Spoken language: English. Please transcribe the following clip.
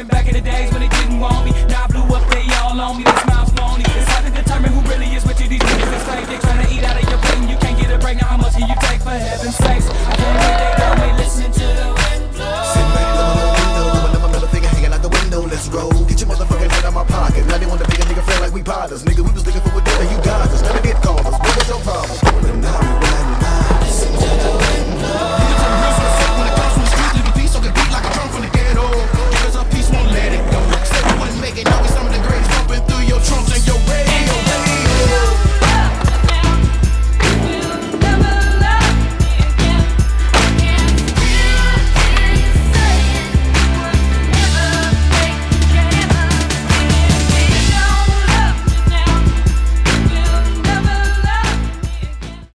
Remember back in the days when they didn't want me. Now I blew up, they all on me. The smile's phony. It's hard to determine who really is what you. These niggas is fake. They trying to eat out of your plate and you can't get a break. Now how much can you take for heaven's sakes? I can't hear they go away listening to the wind blow. Sit back, look out the window. With my middle finger hanging out the window. Let's roll. Get your motherfucking head out my pocket. Now they want to make a nigga feel like we potters. Nigga, we was looking for